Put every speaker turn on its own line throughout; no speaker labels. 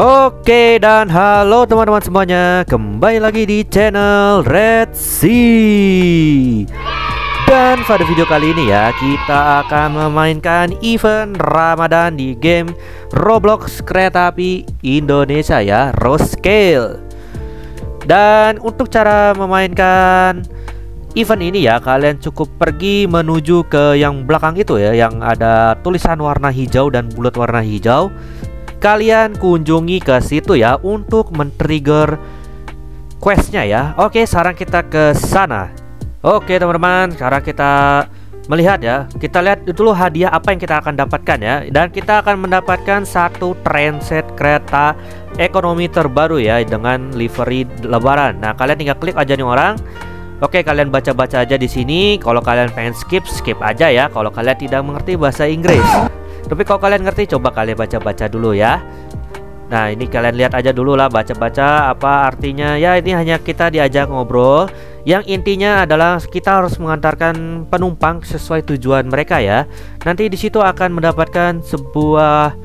Oke dan halo teman-teman semuanya. Kembali lagi di channel Red Sea. Dan pada video kali ini ya Kita akan memainkan event Ramadan di game Roblox Kereta Api Indonesia ya Roscale Dan untuk cara memainkan event ini ya Kalian cukup pergi menuju ke yang belakang itu ya Yang ada tulisan warna hijau dan bulat warna hijau kalian kunjungi ke situ ya untuk men-trigger questnya ya. Oke, sekarang kita ke sana. Oke, teman-teman, sekarang kita melihat ya. Kita lihat dulu hadiah apa yang kita akan dapatkan ya. Dan kita akan mendapatkan satu transit kereta ekonomi terbaru ya dengan livery lebaran. Nah, kalian tinggal klik aja nih orang. Oke, kalian baca-baca aja di sini. Kalau kalian pengen skip, skip aja ya. Kalau kalian tidak mengerti bahasa Inggris. Tapi kalau kalian ngerti coba kalian baca-baca dulu ya. Nah ini kalian lihat aja dulu lah baca-baca apa artinya. Ya ini hanya kita diajak ngobrol. Yang intinya adalah kita harus mengantarkan penumpang sesuai tujuan mereka ya. Nanti di situ akan mendapatkan sebuah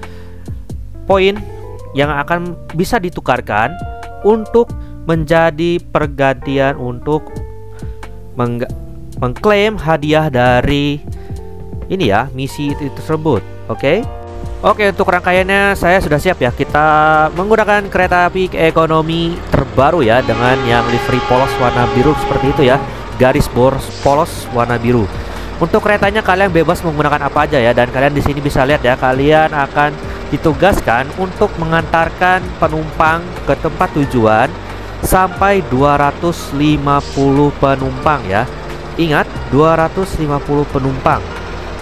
poin yang akan bisa ditukarkan Untuk menjadi pergantian untuk meng mengklaim hadiah dari ini ya misi itu tersebut Oke? Oke untuk rangkaiannya saya sudah siap ya. Kita menggunakan kereta api ekonomi terbaru ya Dengan yang livery polos warna biru seperti itu ya. Garis bor polos warna biru. Untuk keretanya kalian bebas menggunakan apa aja ya Dan kalian di sini bisa lihat ya Kalian akan ditugaskan untuk mengantarkan penumpang ke tempat tujuan Sampai 250 penumpang ya. Ingat 250 penumpang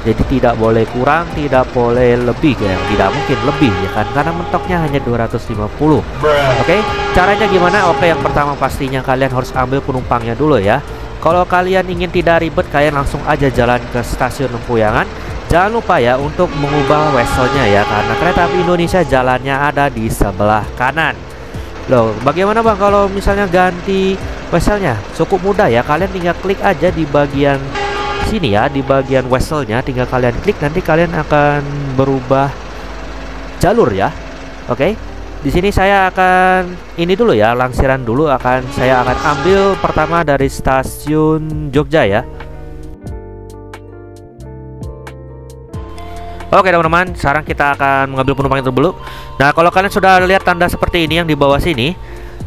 jadi tidak boleh kurang tidak boleh lebih ya. Tidak mungkin lebih ya kan? Karena mentoknya hanya 250 oke okay? caranya gimana? Oke yang pertama pastinya kalian harus ambil penumpangnya dulu ya. Kalau kalian ingin tidak ribet kalian langsung aja jalan ke stasiun Lempuyangan jangan lupa ya untuk mengubah weselnya ya karena kereta api Indonesia jalannya ada di sebelah kanan. Loh bagaimana bang kalau misalnya ganti weselnya? Cukup mudah ya. Kalian tinggal klik aja di bagian sini ya di bagian vesselnya tinggal kalian klik nanti kalian akan berubah jalur ya oke okay? di sini saya akan ini dulu ya langsiran dulu akan saya akan ambil pertama dari stasiun Jogja ya Oke teman-teman, sekarang kita akan mengambil penumpang itu dulu. Nah, kalau kalian sudah lihat tanda seperti ini yang di bawah sini,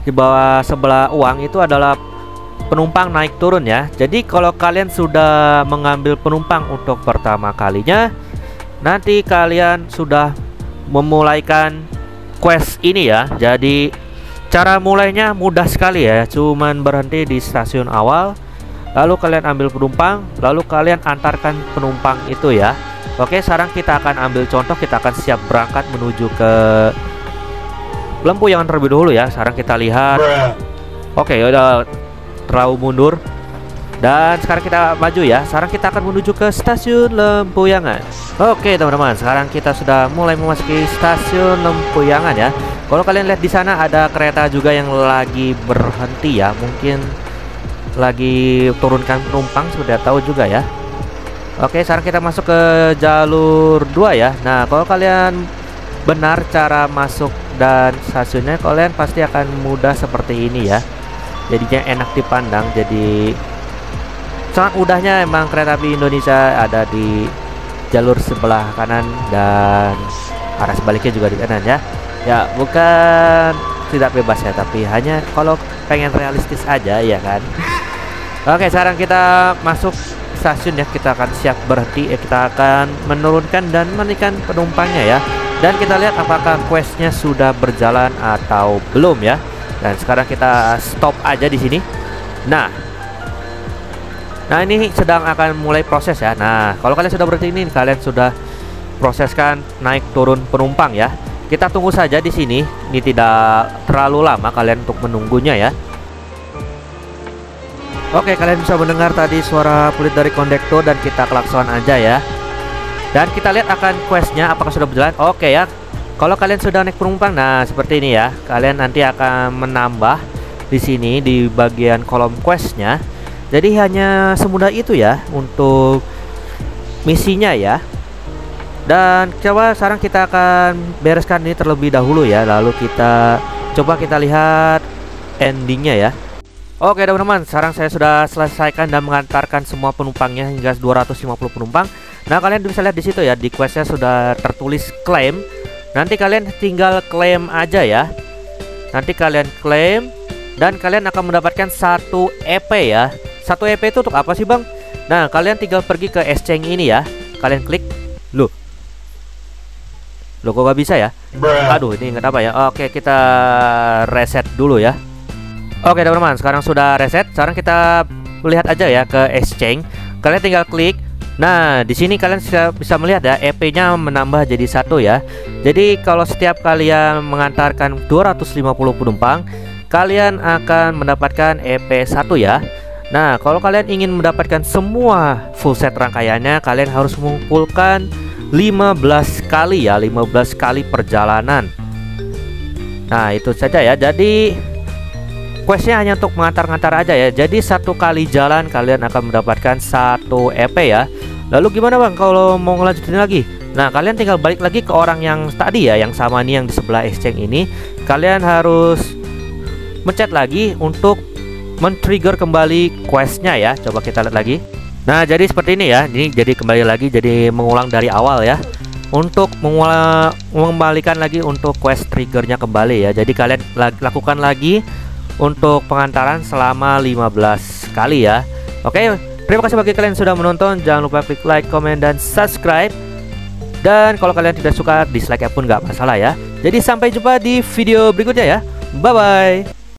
di bawah sebelah uang itu adalah penumpang naik turun ya. Jadi kalau kalian sudah mengambil penumpang untuk pertama kalinya, nanti kalian sudah memulaikan quest ini ya. Jadi cara mulainya mudah sekali ya. Cuman berhenti di stasiun awal, lalu kalian ambil penumpang, lalu kalian antarkan penumpang itu ya. Oke, sekarang kita akan ambil contoh, kita akan siap berangkat menuju ke Lempu yang terlebih dahulu ya. Sekarang kita lihat. Oke, udah terlalu mundur. Dan sekarang kita maju ya. Sekarang kita akan menuju ke stasiun Lempuyangan Oke teman-teman. Sekarang kita sudah mulai memasuki stasiun Lempuyangan ya. Kalau kalian lihat di sana ada kereta juga yang lagi berhenti ya. Mungkin lagi turunkan penumpang sudah tahu juga ya. Oke sekarang kita masuk ke jalur 2 ya. Nah kalau kalian benar cara masuk dan stasiunnya kalian pasti akan mudah seperti ini ya jadinya enak dipandang jadi sangat mudahnya emang kereta api Indonesia ada di jalur sebelah kanan dan arah sebaliknya juga di kanan ya. Ya bukan tidak bebas ya tapi hanya kalau pengen realistis aja ya kan? Oke sekarang kita masuk stasiun ya kita akan siap berhenti ya kita akan menurunkan dan menaikkan penumpangnya ya. Dan kita lihat apakah questnya sudah berjalan atau belum ya dan sekarang kita stop aja di sini. Nah, nah ini sedang akan mulai proses ya. Nah, kalau kalian sudah berarti ini, kalian sudah proseskan naik turun penumpang ya. Kita tunggu saja di sini. Ini tidak terlalu lama kalian untuk menunggunya ya. Oke, kalian bisa mendengar tadi suara kulit dari kondektor dan kita klakson aja ya. Dan kita lihat akan questnya apakah sudah berjalan. Oke ya, kalau kalian sudah naik penumpang, nah seperti ini ya, kalian nanti akan menambah di sini di bagian kolom questnya. Jadi hanya semudah itu ya untuk misinya ya. Dan coba sekarang kita akan bereskan ini terlebih dahulu ya. Lalu kita coba kita lihat endingnya ya. Oke teman-teman sekarang saya sudah selesaikan dan mengantarkan semua penumpangnya hingga 250 penumpang. Nah kalian bisa lihat di situ ya di questnya sudah tertulis claim Nanti kalian tinggal claim aja ya. Nanti kalian claim dan kalian akan mendapatkan satu EP ya. Satu EP itu untuk apa sih bang? Nah kalian tinggal pergi ke exchange ini ya. Kalian klik. Loh. Loh kok gak bisa ya? Aduh ini nggak apa ya? Oke kita reset dulu ya. Oke teman-teman sekarang sudah reset. Sekarang kita lihat aja ya ke exchange. Kalian tinggal klik Nah di sini kalian bisa, melihat ya EP-nya menambah jadi satu ya. Jadi kalau setiap kalian mengantarkan 250 penumpang Kalian akan mendapatkan EP 1 ya. Nah kalau kalian ingin mendapatkan semua full set rangkaiannya Kalian harus mengumpulkan 15 kali ya 15 kali perjalanan. Nah itu saja ya. Jadi questnya hanya untuk mengantar-ngantar aja ya. Jadi satu kali jalan kalian akan mendapatkan satu EP ya. Lalu gimana bang? Kalau mau ngelanjutin lagi? Nah kalian tinggal balik lagi ke orang yang tadi ya Yang sama nih yang di sebelah exchange ini. Kalian harus mencet lagi untuk men-trigger kembali questnya ya. Coba kita lihat lagi. Nah jadi seperti ini ya. Ini jadi kembali lagi jadi mengulang dari awal ya. Untuk mengembalikan lagi untuk quest triggernya kembali ya. Jadi kalian lakukan lagi Untuk pengantaran selama 15 kali ya. Oke terima kasih bagi kalian yang sudah menonton. Jangan lupa klik like, comment, dan subscribe. Dan kalau kalian tidak suka dislike pun nggak masalah ya. Jadi sampai jumpa di video berikutnya ya. Bye-bye